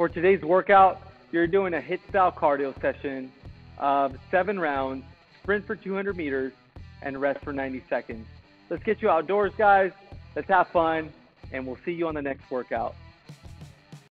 For today's workout, you're doing a HIIT style cardio session of seven rounds, sprint for 200 meters, and rest for 90 seconds. Let's get you outdoors, guys. Let's have fun, and we'll see you on the next workout.